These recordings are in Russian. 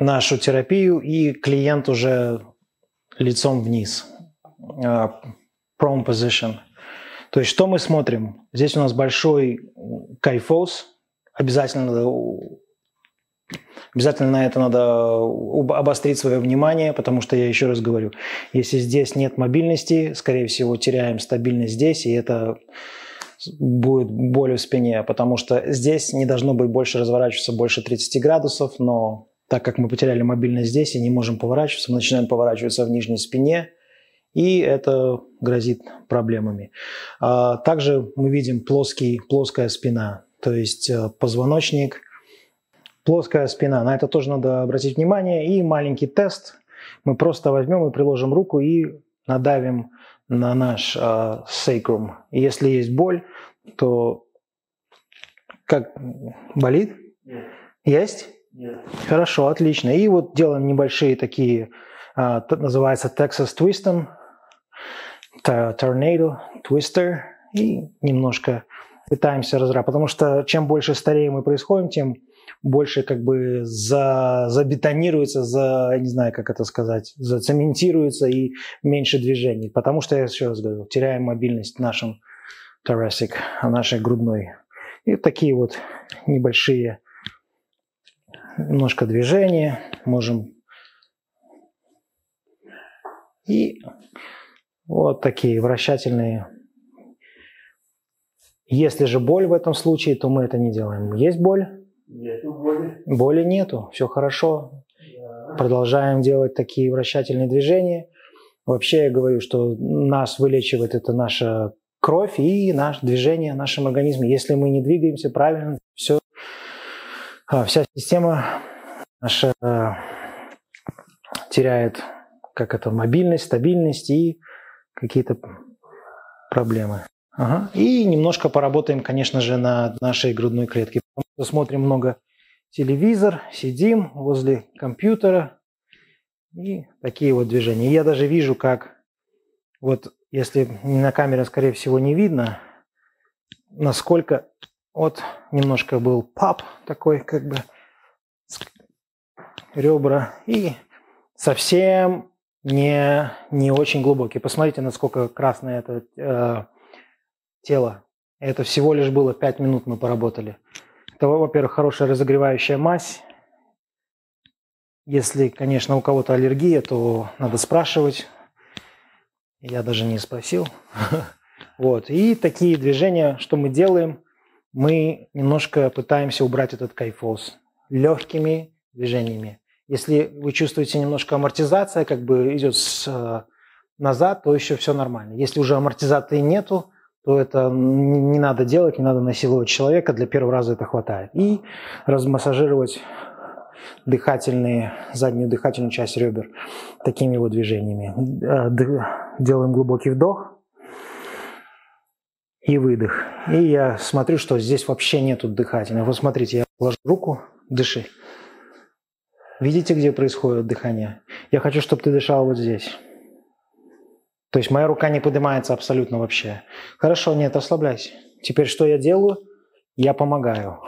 нашу терапию, и клиент уже лицом вниз. А, prone position. То есть что мы смотрим? Здесь у нас большой кайфоз. Обязательно Обязательно на это надо обострить свое внимание, потому что я еще раз говорю, если здесь нет мобильности, скорее всего, теряем стабильность здесь, и это будет боль в спине, потому что здесь не должно быть больше разворачиваться больше 30 градусов, но так как мы потеряли мобильность здесь и не можем поворачиваться, мы начинаем поворачиваться в нижней спине, и это грозит проблемами. А также мы видим плоский, плоская спина, то есть э, позвоночник, плоская спина. На это тоже надо обратить внимание. И маленький тест. Мы просто возьмем и приложим руку и надавим на наш э, сакрум. И если есть боль, то как болит? Есть? Нет. Хорошо, отлично. И вот делаем небольшие такие, э, называется Texas Twist, Tornado, Twister. И немножко пытаемся разрабатывать. Потому что чем больше стареем мы происходим, тем больше как бы за, забетонируется, за, не знаю, как это сказать, зацементируется и меньше движений. Потому что, я еще раз говорю, теряем мобильность в нашем thoracic, нашей грудной. И такие вот небольшие немножко движения можем и вот такие вращательные. Если же боль в этом случае, то мы это не делаем. Есть боль? Нету боли. Боли нету, все хорошо. Да. Продолжаем делать такие вращательные движения. Вообще я говорю, что нас вылечивает это наша кровь и наше движение в нашем организме. Если мы не двигаемся правильно, все, вся система наша а, теряет как это мобильность, стабильность и какие-то проблемы. Ага. И немножко поработаем, конечно же, над нашей грудной клеткой смотрим много телевизор, сидим возле компьютера и такие вот движения. Я даже вижу, как вот если на камере, скорее всего, не видно, насколько вот немножко был пап такой, как бы ребра и совсем не, не очень глубокий. Посмотрите, насколько красное это э, тело. Это всего лишь было 5 минут мы поработали. Это, во-первых, хорошая разогревающая мазь. Если, конечно, у кого-то аллергия, то надо спрашивать. Я даже не спросил. Вот. И такие движения, что мы делаем, мы немножко пытаемся убрать этот кайфоз легкими движениями. Если вы чувствуете немножко амортизация, как бы идет с, э, назад, то еще все нормально. Если уже амортизации нету, то это не надо делать, не надо насиловать человека, для первого раза это хватает. И размассажировать дыхательные, заднюю дыхательную часть ребер такими вот движениями. Э, делаем глубокий вдох и выдох. И я смотрю, что здесь вообще нету дыхательных. Вот смотрите, я ложу руку, дыши. Видите, где происходит дыхание? Я хочу, чтобы ты дышал вот здесь. То есть моя рука не поднимается абсолютно вообще. Хорошо, нет, расслабляйся. Теперь что я делаю? Я помогаю.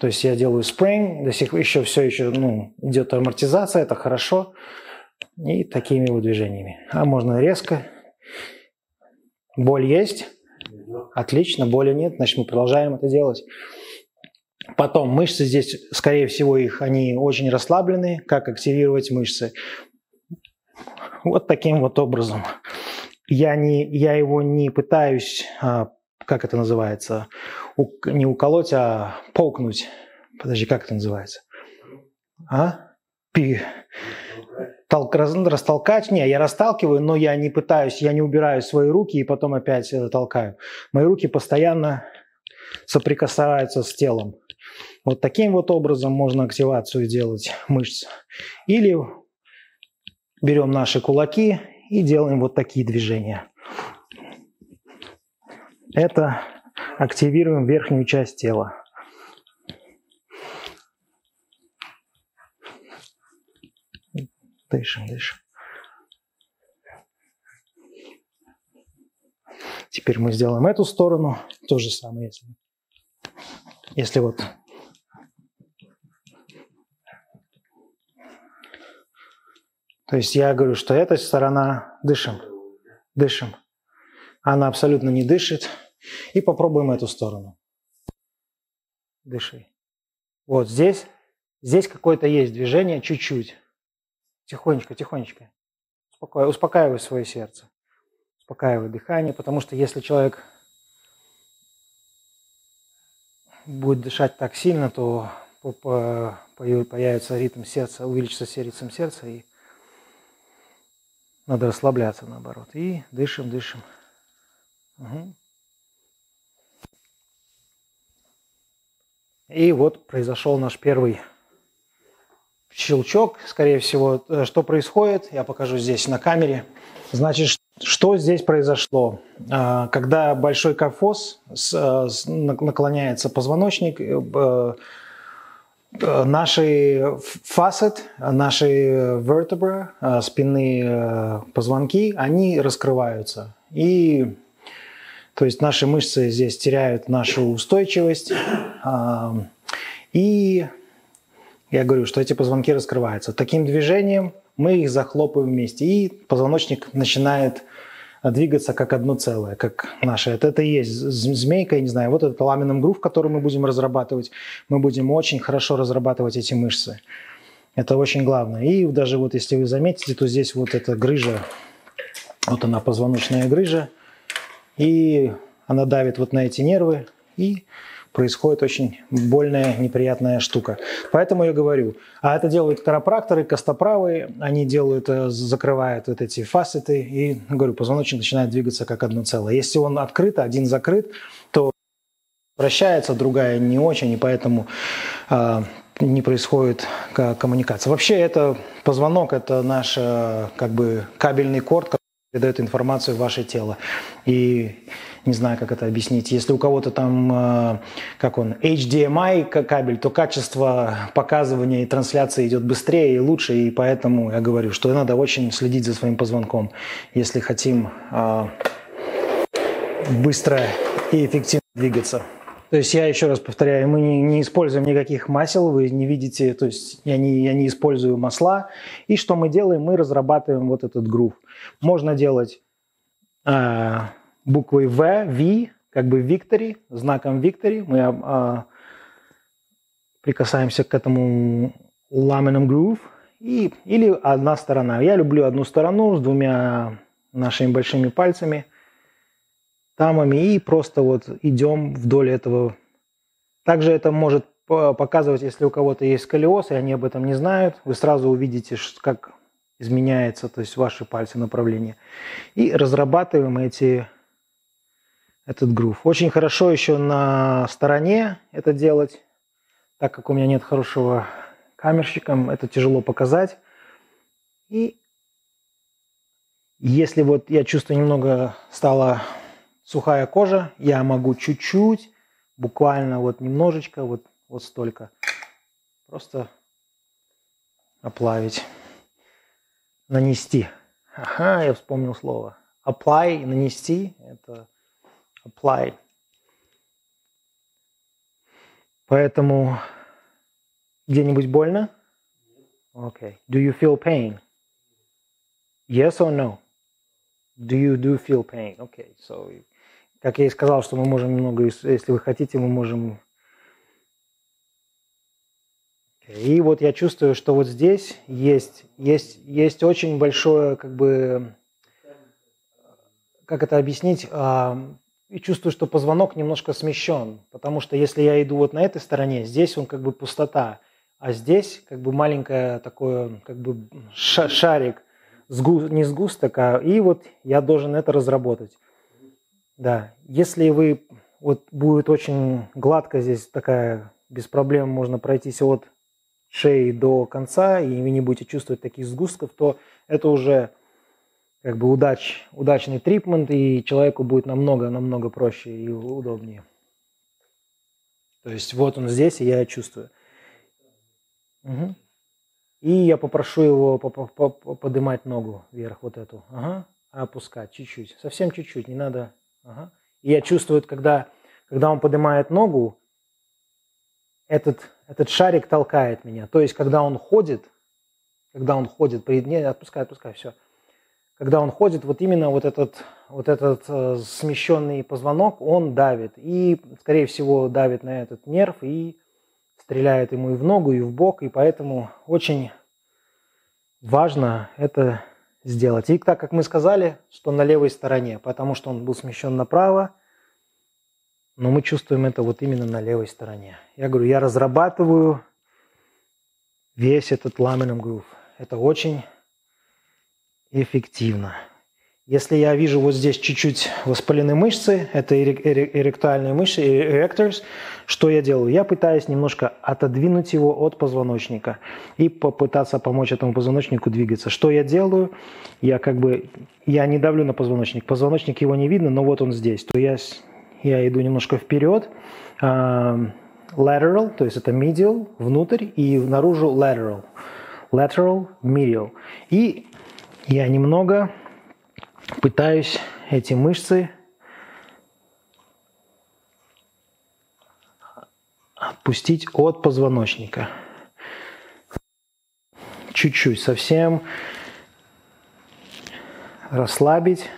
То есть я делаю спринг, до сих пор еще все еще ну, идет амортизация, это хорошо. И такими вот движениями. А можно резко. Боль есть? Отлично, боли нет, значит мы продолжаем это делать. Потом мышцы здесь, скорее всего, их они очень расслаблены. Как активировать мышцы? Вот таким вот образом. Я, не, я его не пытаюсь, а, как это называется, не уколоть, а полкнуть. Подожди, как это называется? А? Пи. Толк, растолкать? Не, я расталкиваю, но я не пытаюсь, я не убираю свои руки и потом опять толкаю. Мои руки постоянно соприкасаются с телом. Вот таким вот образом можно активацию делать мышц. Или берем наши кулаки и делаем вот такие движения. Это активируем верхнюю часть тела. Дышим, дышим. Теперь мы сделаем эту сторону. То же самое, если, если вот То есть я говорю, что эта сторона дышим, дышим. Она абсолютно не дышит. И попробуем эту сторону. Дыши. Вот здесь, здесь какое-то есть движение, чуть-чуть. Тихонечко, тихонечко. Успокаивай, успокаивай свое сердце. Успокаивай дыхание, потому что если человек будет дышать так сильно, то появится ритм сердца, увеличится ритм сердца, и надо расслабляться наоборот. И дышим, дышим. Угу. И вот произошел наш первый щелчок, скорее всего. Э, что происходит, я покажу здесь на камере. Значит, что здесь произошло? А, когда большой кафоз э, наклоняется позвоночник, э, наши фасет, наши вертебры, спинные позвонки, они раскрываются. И то есть наши мышцы здесь теряют нашу устойчивость. И я говорю, что эти позвонки раскрываются. Таким движением мы их захлопываем вместе. И позвоночник начинает двигаться как одно целое, как наше. Это, это и есть змейка, я не знаю, вот этот ламином грув, который мы будем разрабатывать, мы будем очень хорошо разрабатывать эти мышцы. Это очень главное. И даже вот если вы заметите, то здесь вот эта грыжа, вот она позвоночная грыжа, и она давит вот на эти нервы, и происходит очень больная, неприятная штука. Поэтому я говорю, а это делают карапракторы, костоправы, они делают, э, закрывают вот эти фасеты, и, говорю, позвоночник начинает двигаться как одно целое. Если он открыт, один закрыт, то вращается, другая не очень, и поэтому э, не происходит коммуникация. Вообще это позвонок, это наш э, как бы кабельный корд, передает информацию в ваше тело. И не знаю, как это объяснить. Если у кого-то там, э, как он, HDMI кабель, то качество показывания и трансляции идет быстрее и лучше, и поэтому я говорю, что надо очень следить за своим позвонком, если хотим э, быстро и эффективно двигаться. То есть я еще раз повторяю, мы не, не используем никаких масел, вы не видите, то есть я не, я не использую масла. И что мы делаем? Мы разрабатываем вот этот грув. Можно делать э, буквой V, V, как бы victory, знаком victory. Мы э, прикасаемся к этому ламином groove. И, или одна сторона. Я люблю одну сторону с двумя нашими большими пальцами – тамами и просто вот идем вдоль этого. Также это может показывать, если у кого-то есть сколиоз, и они об этом не знают, вы сразу увидите, как изменяется, то есть ваши пальцы направления. И разрабатываем эти, этот грув. Очень хорошо еще на стороне это делать, так как у меня нет хорошего камерщика, это тяжело показать. И если вот я чувствую немного стало сухая кожа, я могу чуть-чуть, буквально вот немножечко, вот, вот столько, просто оплавить, нанести. Ага, я вспомнил слово. Apply, нанести, это apply. Поэтому где-нибудь больно? Okay. Do you feel pain? Yes or no? Do you do feel pain? Okay. So как я и сказал, что мы можем немного, если вы хотите, мы можем... И вот я чувствую, что вот здесь есть, есть, есть очень большое, как бы, как это объяснить, а, и чувствую, что позвонок немножко смещен, потому что если я иду вот на этой стороне, здесь он как бы пустота, а здесь как бы маленькое такое, как бы шарик, не сгусток, а и вот я должен это разработать. Да, если вы, вот будет очень гладко здесь такая, без проблем можно пройтись от шеи до конца, и вы не будете чувствовать таких сгустков, то это уже как бы удач, удачный трипмент, и человеку будет намного-намного проще и удобнее. То есть вот он здесь, и я чувствую. Угу. И я попрошу его поднимать ногу вверх, вот эту. Ага. Опускать чуть-чуть. Совсем чуть-чуть, не надо Ага. И я чувствую, когда, когда он поднимает ногу, этот, этот шарик толкает меня. То есть, когда он ходит, когда он ходит, при... не, отпускай, отпускай, все. Когда он ходит, вот именно вот этот, вот этот э, смещенный позвонок, он давит. И, скорее всего, давит на этот нерв и стреляет ему и в ногу, и в бок. И поэтому очень важно это сделать. И так как мы сказали, что на левой стороне, потому что он был смещен направо, но мы чувствуем это вот именно на левой стороне. Я говорю, я разрабатываю весь этот ламином грув. Это очень эффективно. Если я вижу вот здесь чуть-чуть воспаленные мышцы, это эректальные мышцы, erectors, что я делаю? Я пытаюсь немножко отодвинуть его от позвоночника и попытаться помочь этому позвоночнику двигаться. Что я делаю? Я как бы, я не давлю на позвоночник. Позвоночник его не видно, но вот он здесь. То я, я иду немножко вперед, uh, lateral, то есть это medial, внутрь, и наружу lateral. Lateral, medial. И я немного пытаюсь эти мышцы отпустить от позвоночника. Чуть-чуть, совсем расслабить.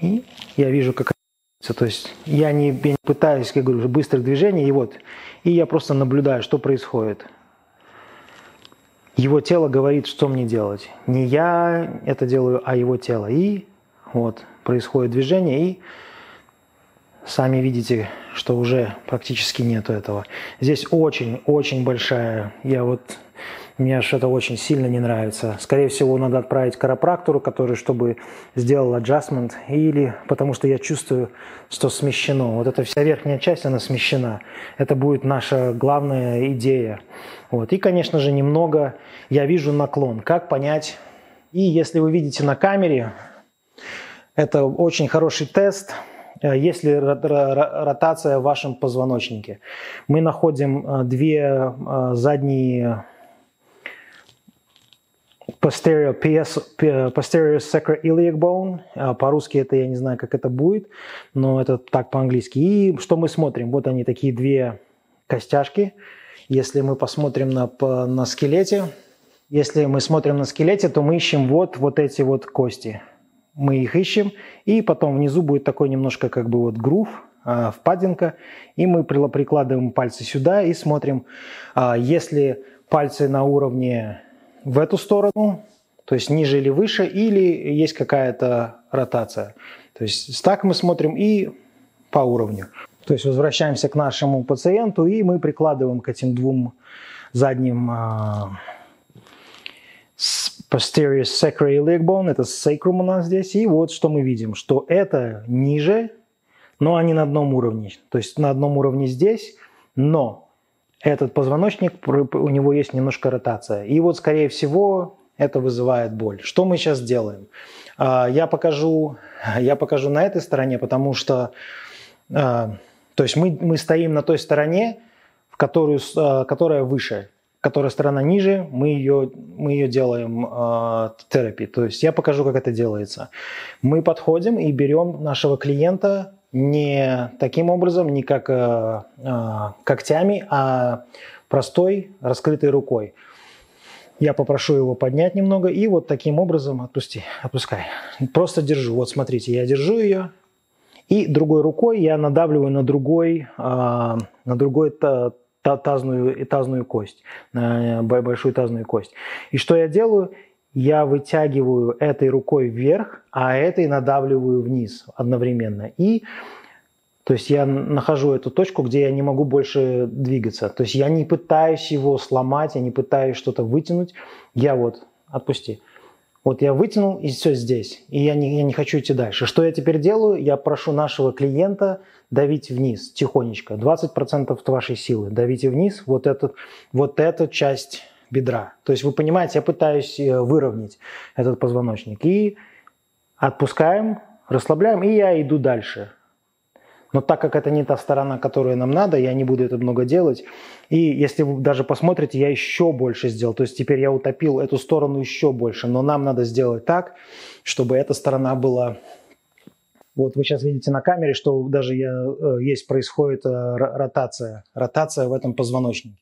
И я вижу, как то есть я не, я не пытаюсь, как говорю, быстрых движений, и вот, и я просто наблюдаю, что происходит. Его тело говорит, что мне делать. Не я это делаю, а его тело. И вот происходит движение, и сами видите, что уже практически нету этого. Здесь очень-очень большая, я вот, мне что-то очень сильно не нравится. Скорее всего, надо отправить карапрактору, который, чтобы сделал adjustment, или потому что я чувствую, что смещено. Вот эта вся верхняя часть, она смещена. Это будет наша главная идея. Вот. И, конечно же, немного я вижу наклон. Как понять? И если вы видите на камере, это очень хороший тест, э, есть ли ротация в вашем позвоночнике. Мы находим э, две э, задние posterior, PS, posterior sacroiliac bone. По-русски это я не знаю, как это будет, но это так по-английски. И что мы смотрим? Вот они такие две костяшки – если мы посмотрим на, на скелете, если мы смотрим на скелете, то мы ищем вот, вот эти вот кости. Мы их ищем, и потом внизу будет такой немножко как бы вот грув, а, впадинка, и мы прикладываем пальцы сюда и смотрим, а, если пальцы на уровне в эту сторону, то есть ниже или выше, или есть какая-то ротация. То есть так мы смотрим и по уровню. То есть возвращаемся к нашему пациенту, и мы прикладываем к этим двум задним uh, posterior sacroiliac bone, это sacrum у нас здесь, и вот что мы видим, что это ниже, но они на одном уровне. То есть на одном уровне здесь, но этот позвоночник, у него есть немножко ротация. И вот, скорее всего, это вызывает боль. Что мы сейчас делаем? А, я покажу, я покажу на этой стороне, потому что а, то есть мы, мы стоим на той стороне, в которую, э, которая выше, которая сторона ниже, мы ее, мы ее делаем терапии. То есть я покажу, как это делается. Мы подходим и берем нашего клиента не таким образом, не как э, э, когтями, а простой раскрытой рукой. Я попрошу его поднять немного и вот таким образом отпусти, отпускай. Просто держу. Вот смотрите, я держу ее, и другой рукой я надавливаю на другой, а, на другой тазную, тазную кость, большую тазную кость. И что я делаю? Я вытягиваю этой рукой вверх, а этой надавливаю вниз одновременно. И то есть я нахожу эту точку, где я не могу больше двигаться. То есть я не пытаюсь его сломать, я не пытаюсь что-то вытянуть. Я вот, отпусти. Вот я вытянул, и все здесь. И я не, я не хочу идти дальше. Что я теперь делаю? Я прошу нашего клиента давить вниз тихонечко. 20% вашей силы. Давите вниз вот, этот, вот эту часть бедра. То есть вы понимаете, я пытаюсь э, выровнять этот позвоночник. И отпускаем, расслабляем, и я иду дальше. Но так как это не та сторона, которая нам надо, я не буду это много делать. И если вы даже посмотрите, я еще больше сделал. То есть теперь я утопил эту сторону еще больше. Но нам надо сделать так, чтобы эта сторона была... Вот вы сейчас видите на камере, что даже я, э, есть происходит э, ротация. Ротация в этом позвоночнике.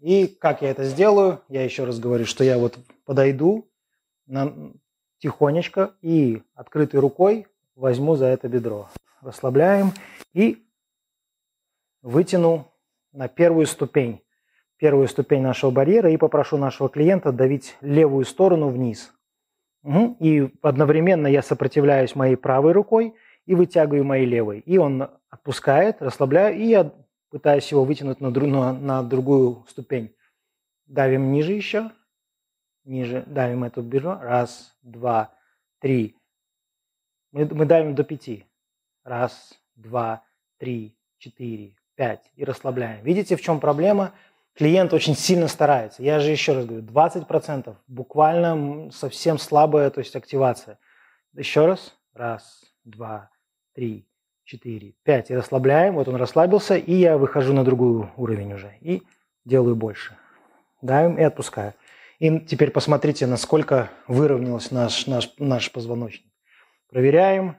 И как я это сделаю? Я еще раз говорю, что я вот подойду на, тихонечко и открытой рукой возьму за это бедро. Расслабляем и вытяну на первую ступень. Первую ступень нашего барьера и попрошу нашего клиента давить левую сторону вниз. Угу. И одновременно я сопротивляюсь моей правой рукой и вытягиваю моей левой. И он отпускает, расслабляю, и я пытаюсь его вытянуть на, друг, на, на другую ступень. Давим ниже еще, ниже, давим эту бедро. Раз, два, три. Мы, мы давим до пяти. Раз, два, три, четыре, пять. И расслабляем. Видите, в чем проблема? Клиент очень сильно старается. Я же еще раз говорю, 20%. Буквально совсем слабая, то есть активация. Еще раз. Раз, два, три, четыре, пять. И расслабляем. Вот он расслабился. И я выхожу на другой уровень уже. И делаю больше. Давим и отпускаю. И теперь посмотрите, насколько выровнялся наш, наш, наш позвоночник. Проверяем.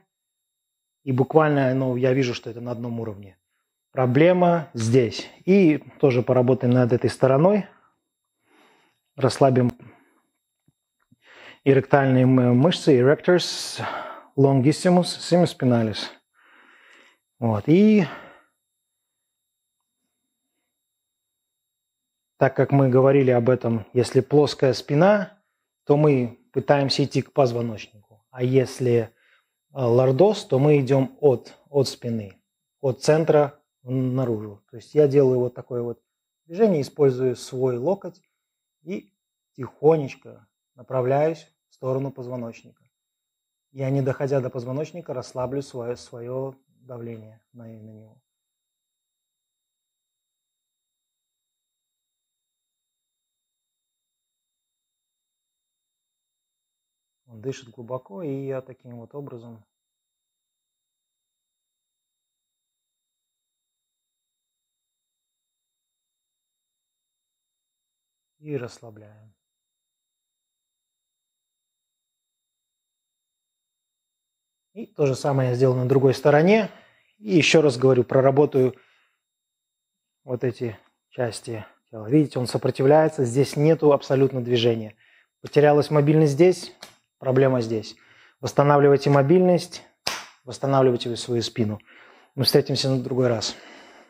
И буквально ну, я вижу, что это на одном уровне. Проблема здесь. И тоже поработаем над этой стороной. Расслабим эректальные мышцы, erectors, longissimus, semispinalis. Вот. И так как мы говорили об этом, если плоская спина, то мы пытаемся идти к позвоночнику. А если э, лордоз, то мы идем от, от спины, от центра наружу. То есть я делаю вот такое вот движение, использую свой локоть и тихонечко направляюсь в сторону позвоночника. Я, не доходя до позвоночника, расслаблю свое, свое давление на, на него. Он дышит глубоко, и я таким вот образом и расслабляем. И то же самое я сделал на другой стороне. И еще раз говорю, проработаю вот эти части тела. Видите, он сопротивляется, здесь нету абсолютно движения. Потерялась мобильность здесь, проблема здесь. Восстанавливайте мобильность, восстанавливайте свою спину. Мы встретимся на другой раз.